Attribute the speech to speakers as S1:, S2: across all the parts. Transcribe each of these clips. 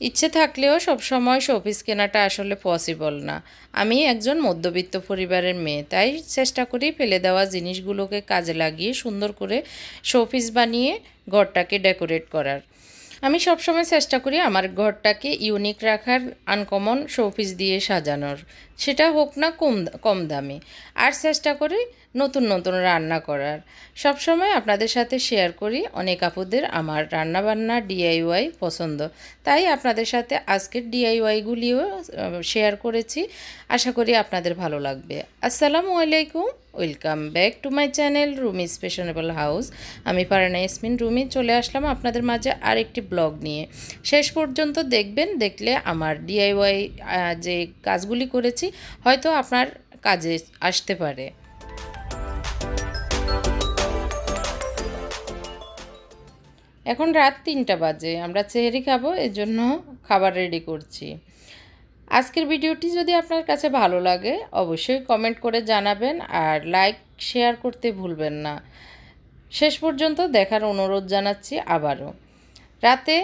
S1: ইচ্ছে থাকলেও সবসময় শোপিস কেনাটা আসলে পসিবল না। আমি একজন মধ্যবিত্ত পরিবারের মেয়ে, তাই চেষ্টা করি ফেলে দেওয়া জিনিসগুলোকে কাজে লাগিয়ে সুন্দর করে শোপিস বানিয়ে ঘরটাকে ডেকোরেট করার। আমি সবসময় চেষ্টা করি আমার ঘরটাকে ইউনিক রাখার আনকমন শোপিস দিয়ে সাজানোর। সেটা হোক না কম কম দামে। আর চেষ্টা করি নতুন নতুন রান্না করার। সবসময় আপনাদের সাথে শেয়ার করি অনেক আপুদের আমার রান্নাবান্না ডিআইওয়াই পছন্দ। তাই আপনাদের সাথে আজকের ডিআইওয়াইগুলিও শেয়ার করেছি। আশা করি আপনাদের ভালো লাগবে। আসসালামু আলাইকুম। Welcome back to my channel Rumi fashionable house. আমি পারানা ইসমিন রুমি চলে আসলাম আপনাদের মাঝে আরেকটি ব্লগ নিয়ে। শেষ পর্যন্ত দেখবেন, দেখলে আমার ডিআইওয়াই যে কাজগুলি করেছি, হয়তো আপনার কাজে আসতে পারে। এখন রাত তিনটা বাজে, আমরা চেহারি খাব এর জন্য খাবার রেডি করছি। আজকের ভিডিওটি যদি আপনার কাছে ভালো লাগে, অবশ্যই কমেন্ট করে জানাবেন আর লাইক শেয়ার করতে ভুলবেন না। শেষ পর্যন্ত দেখার অনুরোধ জানাচ্ছি আবারও। রাতে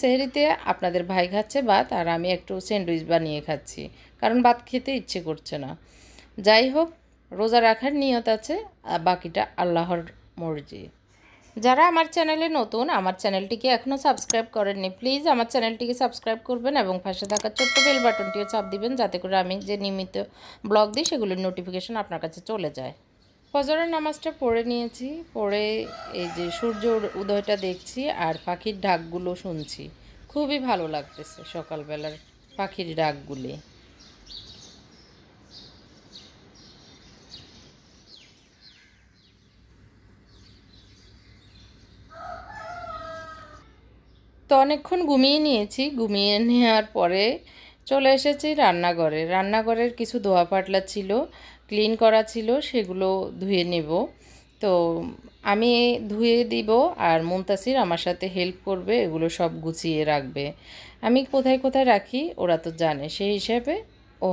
S1: সেহরিতে আপনাদের ভাই খাচ্ছে ভাত আর আমি একটু স্যান্ডউইচ বানিয়ে খাচ্ছি, কারণ ভাত খেতে ইচ্ছে করছে না। যাই হোক, রোজা রাখার নিয়ত আছে বাকিটা আল্লাহর মর্জি। যারা আমার চ্যানেলে নতুন, আমার চ্যানেলটিকে এখনও সাবস্ক্রাইব করেননি প্লিজ আমার চ্যানেলটিকে সাবস্ক্রাইব করবেন এবং পাশে থাকা ছোট্ট বেল বাটনটিও চাপ দিবেন যাতে করে আমি যে নিয়মিত ব্লগ দিই, সেগুলোর নোটিফিকেশন আপনার কাছে চলে যায়। ফজরের নামাজটা পড়ে নিয়েছি, পড়ে এই যে সূর্য উদয়টা দেখছি আর পাখির ডাকগুলো শুনছি। খুবই ভালো লাগতেছে সকালবেলার পাখির ডাকগুলি। তো অনেকক্ষণ ঘুমিয়ে নিয়েছি। ঘুমিয়ে নেওয়ার পরে চলে এসেছি রান্নাঘরে। রান্নাঘরের কিছু ধোয়া পাটলা ছিল, ক্লিন করা ছিল, সেগুলো ধুয়ে নেব। তো আমি ধুয়ে দিব আর মুনতাসির আমার সাথে হেল্প করবে, এগুলো সব গুছিয়ে রাখবে। আমি কোথায় কোথায় রাখি ওরা তো জানে, সেই হিসাবে ও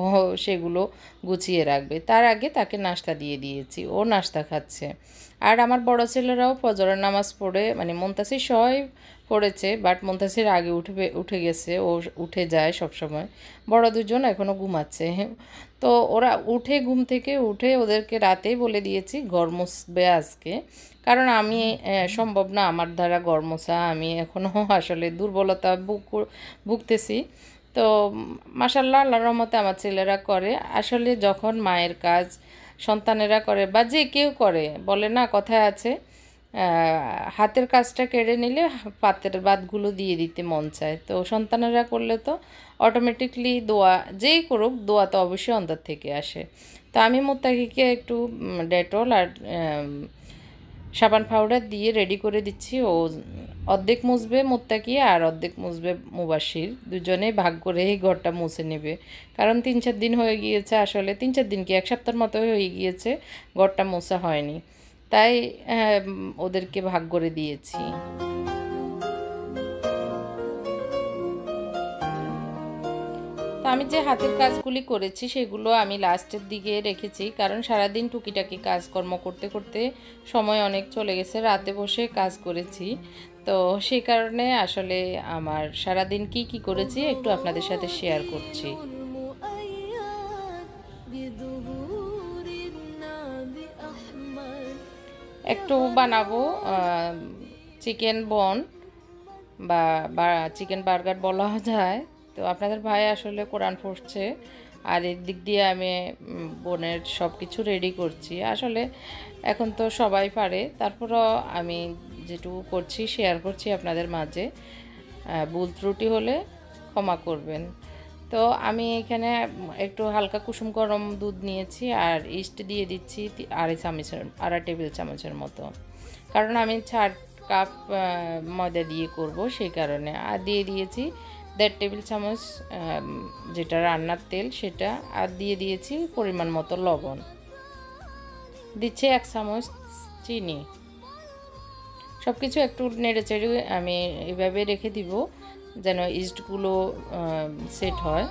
S1: সেগুলো গুছিয়ে রাখবে। তার আগে তাকে নাস্তা দিয়ে দিয়েছি, ও নাস্তা খাচ্ছে। আর আমার বড় ছেলেরাও ফজরের নামাজ পড়ে মানে মন্তাসির সবাই পড়েছে বাট মন্তাসির আগে উঠবে, উঠে গেছে, ও উঠে যায় সব সময় বড় দুজন এখনও ঘুমাচ্ছে। তো ওরা উঠে, ঘুম থেকে উঠে ওদেরকে রাতেই বলে দিয়েছি, ঘর মুছবে আজকে। কারণ আমি সম্ভব না আমার দ্বারা ঘর মোছা, আমি এখনও আসলে দুর্বলতা বুক ভুগতেছি। তো মাসাল্লাহ আল্লাহর রহমতে আমার ছেলেরা করে। আসলে যখন মায়ের কাজ সন্তানেরা করে বা যে কেউ করে, বলে না, কথায় আছে হাতের কাজটা কেড়ে নিলে পাতের বাদগুলো দিয়ে দিতে মন চায়। তো সন্তানেরা করলে তো অটোমেটিকলি দোয়া, যেই করুক, দোয়া তো অবশ্যই অন্তর থেকে আসে। তো আমি মোত্তাকিকে একটু ডেটল আর সাবান পাউডার দিয়ে রেডি করে দিচ্ছি। ও অর্ধেক মুছবে মোত্তাকি আর অর্ধেক মুছবে মুবাসির। দুজনে ভাগ করে এই ঘরটা মুছে নেবে। কারণ তিন চার দিন হয়ে গিয়েছে আসলে। তিন চার দিন কি এক সপ্তাহের মতো হয়ে গিয়েছে ঘরটা মোছা হয়নি। তাই ওদেরকে ভাগ করে দিয়েছি। আমি যে হাতের কাজগুলি করেছি, সেগুলো আমি লাস্টের দিকে রেখেছি। কারণ সারাদিন টুকিটাকি কাজকর্ম করতে করতে সময় অনেক চলে গেছে। রাতে বসে কাজ করেছি। তো সে কারণে আসলে আমার সারাদিন কি কি করেছি একটু আপনাদের সাথে শেয়ার করছি। একটু বানাবো চিকেন বন বা, চিকেন বার্গার বলা যায়। তো আপনাদের ভাই আসলে কোরআন পড়ছে, আর এর দিক দিয়ে আমি বোনের সব কিছু রেডি করছি। আসলে এখন তো সবাই পারে, তারপরও আমি যেটুকু করছি শেয়ার করছি আপনাদের মাঝে। ভুল ত্রুটি হলে ক্ষমা করবেন। তো আমি এখানে একটু হালকা কুসুম গরম দুধ নিয়েছি, আর ইস্ট দিয়ে দিচ্ছি আড়াই চামচের, আড়াই টেবিল চামচের মতো। কারণ আমি চার কাপ ময়দা দিয়ে করব সেই কারণে। আর দিয়ে দিয়েছি দেড় টেবিল চামচ যেটা রান্নার তেল, সেটা, আর দিয়ে দিয়েছি পরিমাণ মতো লবণ। দিচ্ছে এক চামচ চিনি। সব কিছু একটু নেড়ে চেড়ে আমি এভাবে রেখে দিব, যেন ইস্টগুলো সেট হয়।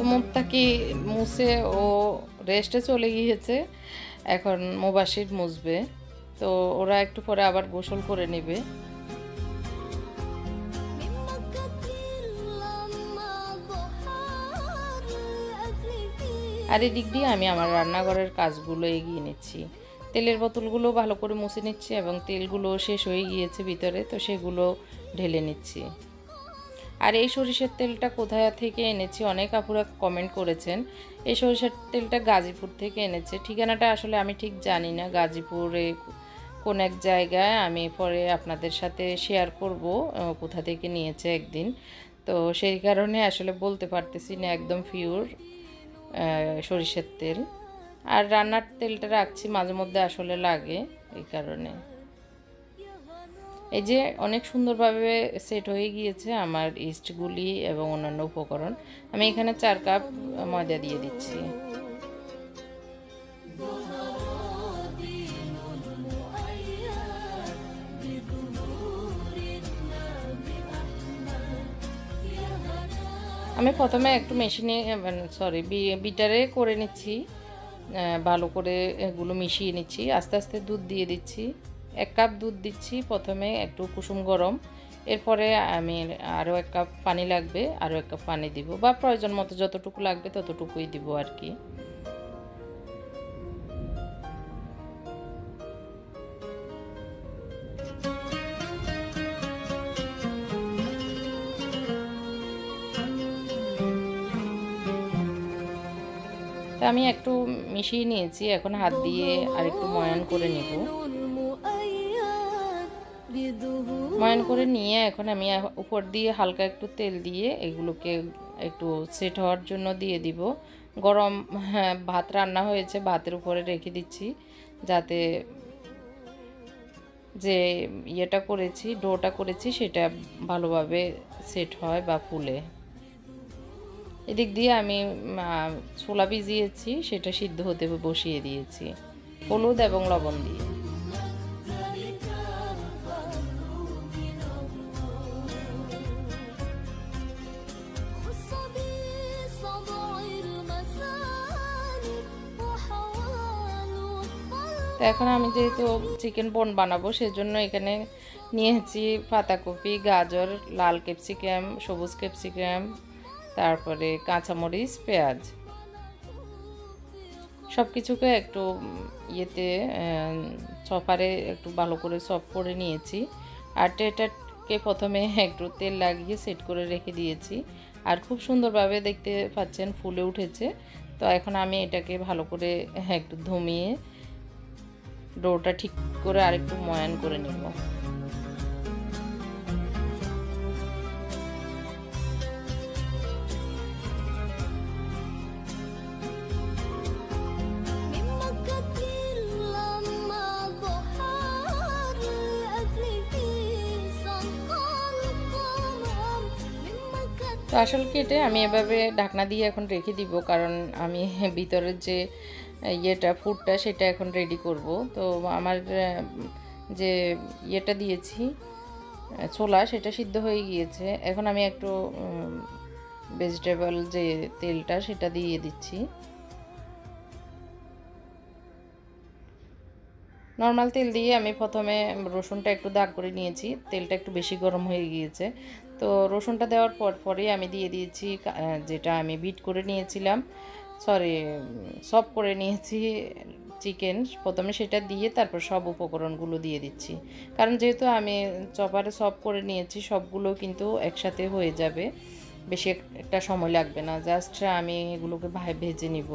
S1: তো মুখটা কি মুছে ও রেস্টে চলে গিয়েছে। এখন মুবাসির মুছবে। তো ওরা একটু পরে আবার গোসল করে নেবে। আর এদিক দিয়ে আমি আমার রান্নাঘরের কাজগুলো এগিয়ে নিচ্ছি। তেলের বোতলগুলো ভালো করে মুছে নিচ্ছি এবং তেলগুলো শেষ হয়ে গিয়েছে ভিতরে, তো সেগুলো ঢেলে নিচ্ছি। আর এই সরিষার তেলটা কোথায় থেকে এনেছি? অনেক আপুরা কমেন্ট করেছেন, এই সরিষার তেলটা গাজীপুর থেকে এনেছে। ঠিকানাটা আসলে আমি ঠিক জানি না, গাজীপুরে কোন এক জায়গায়। আমি পরে আপনাদের সাথে শেয়ার করব কোথা থেকে নিয়েছে একদিন। তো সেই কারণে আসলে বলতে পারতেছি না, একদম পিওর সরিষার তেল। আর রান্নার তেলটা রাখছি, মাঝে মধ্যে আসলে লাগে, এই কারণে। এই যে অনেক সুন্দরভাবে সেট হয়ে গিয়েছে আমার ইস্টগুলি এবং অন্যান্য উপকরণ। আমি এখানে চার কাপ ময়দা দিয়ে দিচ্ছি। আমি প্রথমে একটু মেশিনে সরি বিটারে করে নিচ্ছি। ভালো করে এগুলো মিশিয়ে নিচ্ছি। আস্তে আস্তে দুধ দিয়ে দিচ্ছি। এক কাপ দুধ দিচ্ছি, প্রথমে একটু কুসুম গরম। এরপরে আমি আরও এক কাপ পানি লাগবে, আরও এক কাপ পানি দিব। বা প্রয়োজন মতো যতটুকু লাগবে ততটুকুই দিব আর কি। তো আমি একটু মিশিয়ে নিয়েছি, এখন হাত দিয়ে আর একটু ময়ান করে নেব। ময়ান করে নিয়ে এখন আমি উপর দিয়ে হালকা একটু তেল দিয়ে এগুলোকে একটু সেট হওয়ার জন্য দিয়ে দিব। গরম হ্যাঁ, ভাত রান্না হয়েছে ভাতের উপরে রেখে দিচ্ছি যাতে যে ইয়েটা করেছি ডোটা করেছি সেটা ভালোভাবে সেট হয় বা ফুলে। এদিক দিয়ে আমি ছোলা ভিজিয়েছি সেটা সিদ্ধ হতে বসিয়ে দিয়েছি হলুদ এবং লবণ দিয়ে। এখন আমি যেহেতু চিকেন বোন বানাবো, সেজন্য এখানে নিয়েছি পাতাকপি, গাজর, লাল ক্যাপসিকাম, সবুজ ক্যাপসিকাম, তারপরে কাঁচামরিচ, পেঁয়াজ। সব কিছুকে একটু ইয়েতে চপারে একটু ভালো করে সফ করে নিয়েছি। আর টেটাকে প্রথমে একটু তেল লাগিয়ে সেট করে রেখে দিয়েছি। আর খুব সুন্দরভাবে দেখতে পাচ্ছেন, ফুলে উঠেছে। তো এখন আমি এটাকে ভালো করে একটু ধমিয়ে ডোটা ঠিক করে আরেকটু ময়ান করে নেব। তো আসল কেটে আমি এভাবে ঢাকনা দিয়ে এখন রেখে দিব, কারণ আমি ভিতরের যে ইয়েটা ফুডটা সেটা এখন রেডি করব। তো আমার যে ইয়েটা দিয়েছি ছোলা, সেটা সিদ্ধ হয়ে গিয়েছে। এখন আমি একটু ভেজিটেবল যে তেলটা সেটা দিয়ে দিচ্ছি। নর্মাল তেল দিয়ে আমি প্রথমে রসুনটা একটু দাগ করে নিয়েছি। তেলটা একটু বেশি গরম হয়ে গিয়েছে। তো রসুনটা দেওয়ার পর পরে আমি দিয়ে দিয়েছি যেটা আমি বিট করে নিয়েছিলাম। সরি সব করে নিয়েছি চিকেন প্রথমে সেটা দিয়ে তারপর সব উপকরণগুলো দিয়ে দিচ্ছি। কারণ যেহেতু আমি চপারে সব করে নিয়েছি, সবগুলো কিন্তু একসাথে হয়ে যাবে। বেশি একটা সময় লাগবে না জাস্ট আমি এগুলোকে ভাই ভেজে নিব।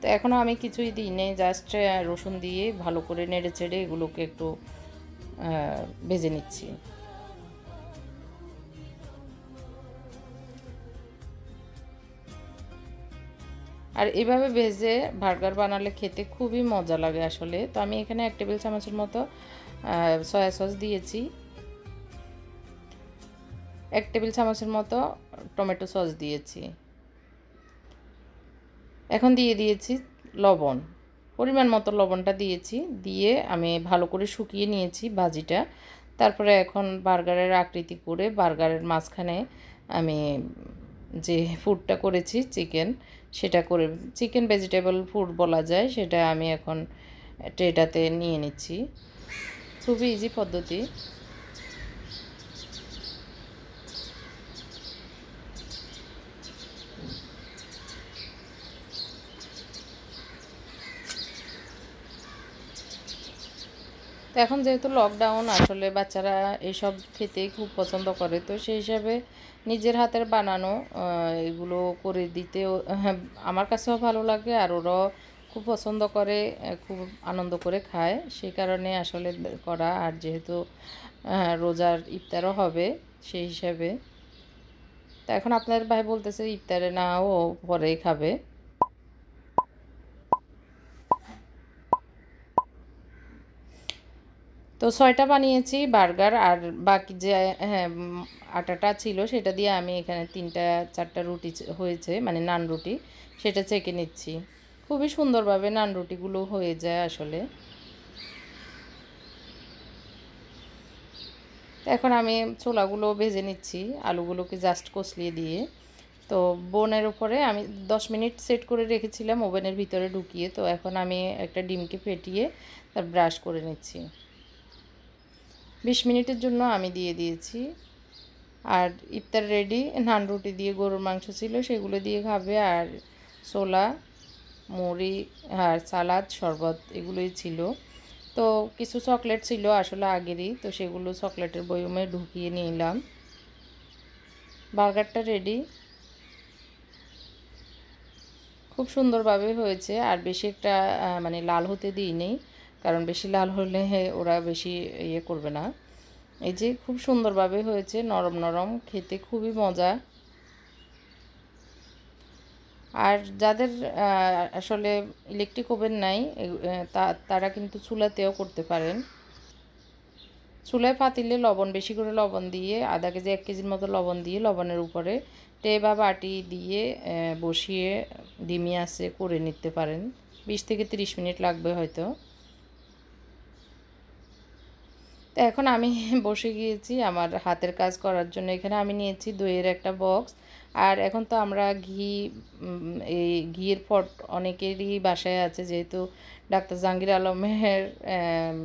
S1: তো এখনও আমি কিছুই দিই নেই জাস্ট রসুন দিয়ে ভালো করে নেড়ে চেড়ে এগুলোকে একটু ভেজে নিচ্ছি। আর এভাবে ভেজে বার্গার বানালে খেতে খুবই মজা লাগে আসলে। তো আমি এখানে এক টেবিল চামচের মতো সয়া সস দিয়েছি। এক টেবিল চামচের মতো টমেটো সস দিয়েছি। এখন দিয়ে দিয়েছি লবণ। পরিমাণ মতো লবণটা দিয়েছি, দিয়ে আমি ভালো করে শুকিয়ে নিয়েছি ভাজিটা। তারপরে এখন বার্গারের আকৃতি করে বার্গারের মাঝখানে আমি যে ফুডটা করেছি চিকেন সেটা করে চিকেন ভেজিটেবল ফুড বলা যায়, সেটা আমি এখন ট্রেটাতে নিয়ে নিচ্ছি। খুবই ইজি পদ্ধতি। তো এখন যেহেতু লকডাউন আসলে বাচ্চারা এইসব খেতেই খুব পছন্দ করে, তো সেই হিসাবে নিজের হাতের বানানো এগুলো করে দিতেও হ্যাঁ আমার কাছেও ভালো লাগে আর ওরাও খুব পছন্দ করে খুব আনন্দ করে খায়। সেই কারণে আসলে করা আর যেহেতু রোজার ইফতারও হবে সেই হিসাবে। তা এখন আপনার ভাই বলতেছে ইফতারে না, ও পরেই খাবে। তো ছয়টা বানিয়েছি, বার্গার আর বাকি যে হ্যাঁ আটাটা ছিল সেটা দিয়ে আমি এখানে তিনটা, চারটা রুটি হয়েছে মানে নান রুটি, সেটা চেকে নিচ্ছি। খুবই সুন্দরভাবে নান রুটিগুলো হয়ে যায় আসলে। এখন আমি ছোলাগুলো ভেজে নিচ্ছি, আলুগুলোকে জাস্ট কষলিয়ে দিয়ে। তো বোনের উপরে আমি দশ মিনিট সেট করে রেখেছিলাম, ওভেনের ভিতরে ঢুকিয়ে। তো এখন আমি একটা ডিমকে ফেটিয়ে তার ব্রাশ করে নিচ্ছি। বিশ মিনিটের জন্য আমি দিয়ে দিয়েছি। আর ইফতার রেডি নান রুটি দিয়ে গরুর মাংস ছিল, সেগুলো দিয়ে খাবে। আর ছোলা, মুড়ি, আর সালাদ, শরবত এগুলোই ছিল। তো কিছু চকলেট ছিল আসলে আগেরই, তো সেগুলো চকলেটের বয়মে ঢুকিয়ে নিলাম। বার্গারটা রেডি খুব সুন্দরভাবে হয়েছে, আর বেশি একটা মানে লাল হতে দিই নেই কারণ বেশি লাল হলে ওরা বেশি ইয়ে করবে না। এই যে খুব সুন্দরভাবে হয়েছে, নরম নরম, খেতে খুবই মজা। আর যাদের আসলে ইলেকট্রিক ওভেন নাই তারা কিন্তু চুলাতেও করতে পারেন। চুলায় পাতিলে লবণ, বেশি করে লবণ দিয়ে, আধা কেজি, এক কেজির মতো লবণ দিয়ে লবণের উপরে টে বা বাটি দিয়ে বসিয়ে ডিমি আসে করে নিতে পারেন। বিশ থেকে তিরিশ মিনিট লাগবে হয়তো। তো এখন আমি বসে গিয়েছি আমার হাতের কাজ করার জন্য। এখানে আমি নিয়েছি দইয়ের একটা বক্স। আর এখন তো আমরা ঘি এই ঘিয়ের ফট অনেকেরই বাসায় আছে, যেহেতু ডাক্তার জাহাঙ্গীর আলমের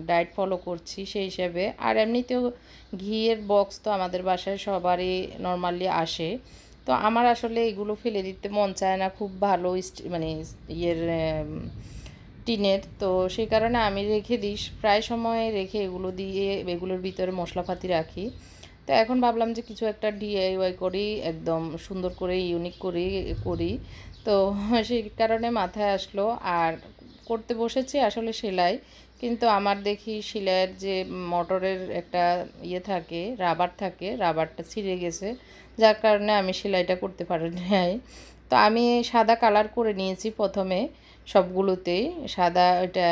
S1: ডায়েট ফলো করছি সেই হিসাবে। আর এমনিতেও ঘিয়ের বক্স তো আমাদের বাসায় সবারই নর্মালি আসে। তো আমার আসলে এগুলো ফেলে দিতে মন চায় না। খুব ভালো মানে ইয়ের টিনের, তো সেই কারণে আমি রেখে দিই। প্রায় সময় রেখে এগুলো দিয়ে এগুলোর ভিতরে মশলাপাতি রাখি। তো এখন ভাবলাম যে কিছু একটা ডিআইওয়াই করি, একদম সুন্দর করে ইউনিক করে করি। তো সেই কারণে মাথায় আসলো। আর করতে বসেছি আসলে সেলাই। কিন্তু আমার দেখি সেলাইয়ের যে মোটরের একটা ইয়ে থাকে, রাবার থাকে, রাবারটা ছিঁড়ে গেছে। যার কারণে আমি সেলাইটা করতে পারি নাই। তো আমি সাদা কালার করে নিয়েছি প্রথমে। সবগুলোতেই সাদা এটা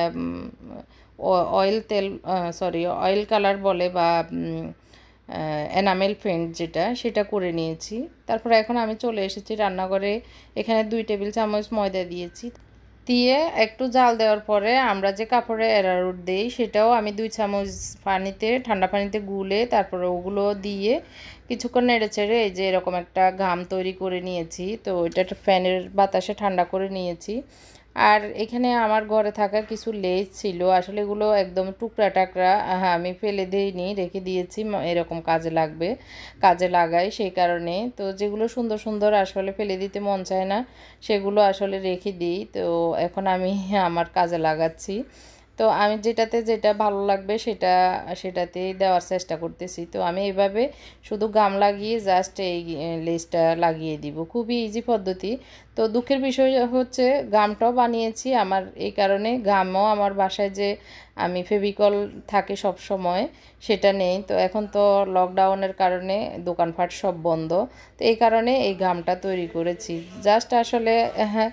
S1: অয়েল তেল সরি অয়েল কালার বলে বা এনামেল পেন্ট যেটা, সেটা করে নিয়েছি। তারপরে এখন আমি চলে এসেছি রান্নাঘরে। এখানে দুই টেবিল চামচ ময়দা দিয়েছি। দিয়ে একটু জাল দেওয়ার পরে আমরা যে কাপড়ে এরারুট দিই, সেটাও আমি দুই চামচ পানিতে, ঠান্ডা পানিতে গুলে তারপরে ওগুলো দিয়ে কিছুক্ষণ নেড়ে চেড়ে এই যে এরকম একটা ঘাম তৈরি করে নিয়েছি। তো এটা ফ্যানের বাতাসে ঠান্ডা করে নিয়েছি। আর এখানে আমার ঘরে থাকা কিছু লেজ ছিল। আসলে এগুলো একদম টুকরা টাকরা হ্যাঁ আমি ফেলে দিইনি, রেখে দিয়েছি এরকম কাজে লাগবে, কাজে লাগাই সেই কারণে। তো যেগুলো সুন্দর সুন্দর আসলে ফেলে দিতে মন চায় না, সেগুলো আসলে রেখে দিই। তো এখন আমি আমার কাজে লাগাচ্ছি। তো আমি যেটাতে যেটা ভালো লাগবে সেটা, সেটাতেই দেওয়ার চেষ্টা করতেছি। তো আমি এভাবে শুধু গাম লাগিয়ে জাস্ট এই লেসটা লাগিয়ে দিব। খুবই ইজি পদ্ধতি। তো দুঃখের বিষয় হচ্ছে, গামটাও বানিয়েছি। আমার এই কারণে গামও আমার বাসায় যে আমি ফেভিকল থাকে সব সময়, সেটা নেই। তো এখন তো লকডাউনের কারণে দোকানপাট সব বন্ধ। তো এই কারণে এই ঘামটা তৈরি করেছি। জাস্ট আসলে হ্যাঁ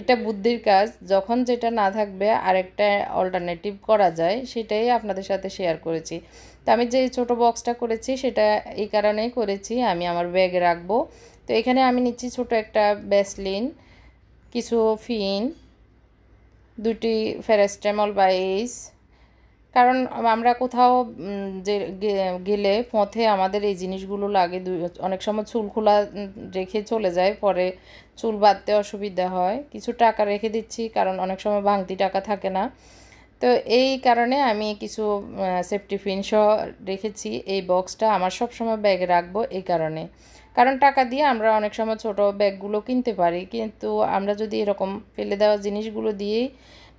S1: এটা বুদ্ধির কাজ। যখন যেটা না থাকবে, আরেকটা অল্টারনেটিভ করা যায়, সেটাই আপনাদের সাথে শেয়ার করেছি। তো আমি যে ছোট বক্সটা করেছি, সেটা এই কারণেই করেছি। আমি আমার ব্যাগে রাখব। তো এখানে আমি নিচ্ছি ছোট একটা ব্যাসলিন কিছু ফিন দুটি ফেরাস্টেমল বা এইস কারণ আমরা কোথাও যে গেলে পথে আমাদের এই জিনিসগুলো লাগে অনেক সময় চুল খোলা রেখে চলে যায়, পরে চুল বাঁধতে অসুবিধা হয়। কিছু টাকা রেখে দিচ্ছি, কারণ অনেক সময় ভাঙতি টাকা থাকে না। তো এই কারণে আমি কিছু সেফটি পিন সহ রেখেছি। এই বক্সটা আমার সব সময় ব্যাগে রাখব এই কারণে। কারণ টাকা দিয়ে আমরা অনেক সময় ছোট ব্যাগগুলো কিনতে পারি, কিন্তু আমরা যদি এরকম ফেলে দেওয়া জিনিসগুলো দিয়েই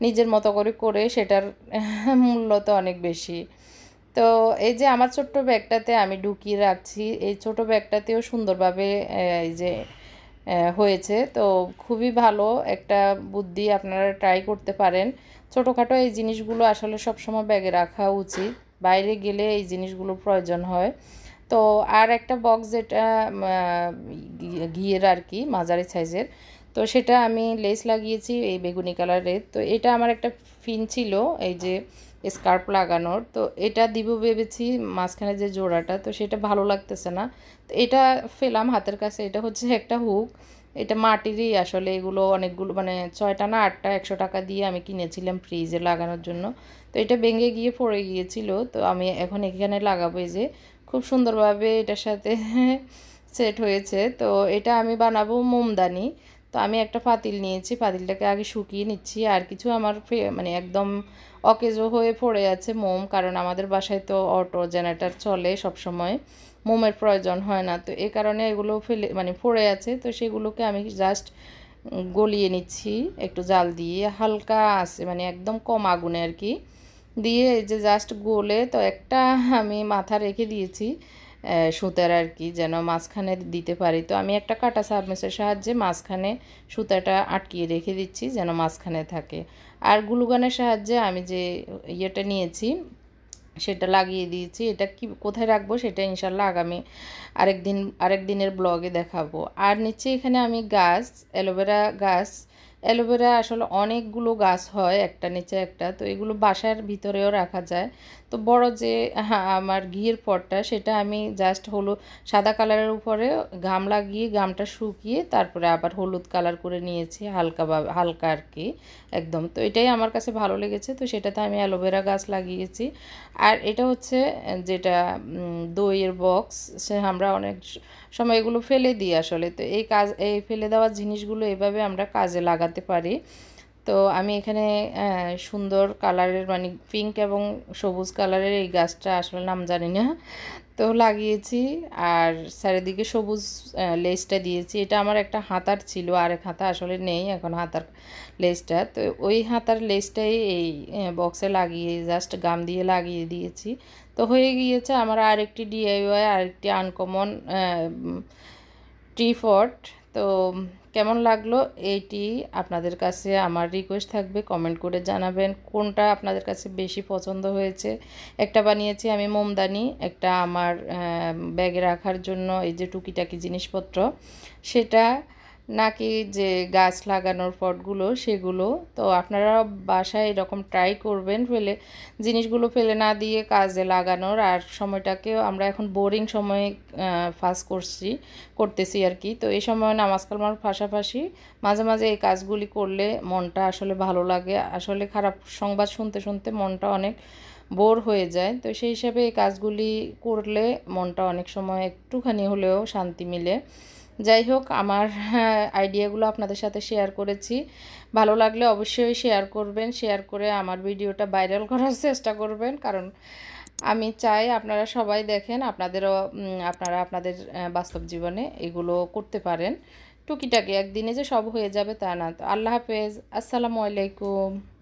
S1: নিজের মতো করে করে সেটার মূল্য তো অনেক বেশি। তো এই যে আমার ছোট্ট ব্যাগটাতে আমি ঢুকিয়ে রাখছি, এই ছোট ব্যাগটাতেও সুন্দরভাবে এই যে হয়েছে। তো খুবই ভালো একটা বুদ্ধি আপনারা ট্রাই করতে পারেন। ছোটোখাটো এই জিনিসগুলো আসলে সবসময় ব্যাগে রাখা উচিত। বাইরে গেলে এই জিনিসগুলোর প্রয়োজন হয়। তো আর একটা বক্স যেটা ঘিয়ের আর কি, মাঝারি সাইজের তো সেটা আমি লেস লাগিয়েছি এই বেগুনি কালারের। তো এটা আমার একটা ফিন ছিল, এই যে স্কার্প লাগানোর। তো এটা দিব ভেবেছি মাঝখানে যে জোড়াটা, তো সেটা ভালো লাগতেছে না। তো এটা ফেলাম হাতের কাছে, এটা হচ্ছে একটা হুক। এটা মাটিরই আসলে, এগুলো অনেকগুলো মানে ছয়টা না আটটা, একশো টাকা দিয়ে আমি কিনেছিলাম ফ্রিজে লাগানোর জন্য। তো এটা ভেঙে গিয়ে পড়ে গিয়েছিল, তো আমি এখন এখানে লাগাবো যে। খুব সুন্দরভাবে এটার সাথে সেট হয়েছে। তো এটা আমি বানাবো মোমদানি। তো আমি একটা পাতিল নিয়েছি, পাতিলটাকে আগে শুকিয়ে নিচ্ছি। আর কিছু আমার মানে একদম অকেজো হয়ে পড়ে আছে মোম, কারণ আমাদের বাসায় তো অটো জেনারেটর চলে সব সময় মোমের প্রয়োজন হয় না। তো এ কারণে এগুলো ফেলে মানে পড়ে আছে। তো সেগুলোকে আমি জাস্ট গলিয়ে নিচ্ছি, একটু জাল দিয়ে। হালকা আছে মানে একদম কম আগুনে আর কি। দিয়ে এই যে জাস্ট গোলে তো একটা আমি মাথা রেখে দিয়েছি। সুতার আর কি যেন মাঝখানে দিতে পারি। তো আমি একটা কাটা সাবমেসের সাহায্যে মাঝখানে সুতাটা আটকিয়ে রেখে দিচ্ছি যেন মাঝখানে থাকে। আর গ্লুগানের সাহায্যে আমি যে ইয়েটা নিয়েছি, সেটা লাগিয়ে দিয়েছি। এটা কি, কোথায় রাখব সেটা ইনশাল্লাহ আগামী আরেক দিন আরেক দিনের ব্লগে দেখাবো। আর নিচে এখানে আমি গাছ, অ্যালোভেরা গাছ, অ্যালোভেরা আসলে অনেকগুলো গাছ হয়, একটা নিচে একটা। তো এগুলো বাসার ভিতরেও রাখা যায়। তো বড় যে হ্যাঁ, আমার ঘিয়ের পটটা সেটা আমি জাস্ট হলো সাদা কালারের উপরে ঘাম লাগিয়ে ঘামটা শুকিয়ে তারপরে আবার হলুদ কালার করে নিয়েছি হালকা হালকা আর কি একদম। তো এটাই আমার কাছে ভালো লেগেছে তো সেটাতে আমি অ্যালোভেরা গাছ লাগিয়েছি। আর এটা হচ্ছে যেটা দইয়ের বক্স সে আমরা অনেক সময় এগুলো ফেলে দিই আসলে। তো এই কাজ এই ফেলে দেওয়া জিনিসগুলো এভাবে আমরা কাজে লাগাতে পারি। তো আমি এখানে সুন্দর কালারের মানে পিঙ্ক এবং সবুজ কালারের এই গাছটা আসলে নাম জানি না। তো লাগিয়েছি আর চারিদিকে সবুজ লেসটা দিয়েছি। এটা আমার একটা হাতার ছিল আর এক হাতা আসলে নেই, এখন হাতার লেসটা তো ওই হাতার লেসটাই এই বক্সে লাগিয়ে জাস্ট গাম দিয়ে লাগিয়ে দিয়েছি। তো হয়ে গিয়েছে আমার আরেকটি ডিআইওয়াই আরেকটি আনকমন ট্রিফট তো কেমন লাগল? এইটি আপনাদের কাছে আমার রিকোয়েস্ট থাকবে। কমেন্ট করে জানাবেন কোনটা আপনাদের কাছে বেশি পছন্দ হয়েছে। একটা বানিয়েছি আমি মোমদানি, একটা আমার ব্যাগে রাখার জন্য এই যে টুকিটাকি জিনিসপত্র। সেটা নাকি যে গাছ লাগানোর পটগুলো সেগুলো? তো আপনারা বাসায় এরকম ট্রাই করবেন ফেলে, জিনিসগুলো ফেলে না দিয়ে কাজে লাগানোর। আর সময়টাকেও আমরা এখন বোরিং সময়ে পাস করছি, করতেছি আর কি। তো এই সময় নামাজ কালামার পাশাপাশি মাঝে মাঝে এই কাজগুলি করলে মনটা আসলে ভালো লাগে। আসলে খারাপ সংবাদ শুনতে শুনতে মনটা অনেক বোর হয়ে যায়। তো সেই হিসাবে এই কাজগুলি করলে মনটা অনেক সময় একটুখানি হলেও শান্তি মিলে। যাই হোক, আমার আইডিয়াগুলো আপনাদের সাথে শেয়ার করেছি। ভালো লাগলে অবশ্যই শেয়ার করবেন শেয়ার করে আমার ভিডিওটা ভাইরাল করার চেষ্টা করবেন। কারণ আমি চাই আপনারা সবাই দেখেন, আপনাদেরও আপনারা আপনাদের বাস্তব জীবনে এগুলো করতে পারেন। টুকিটাকি একদিনে যে সব হয়ে যাবে তা না। তো আল্লাহ হাফেজ। আসসালামু আলাইকুম।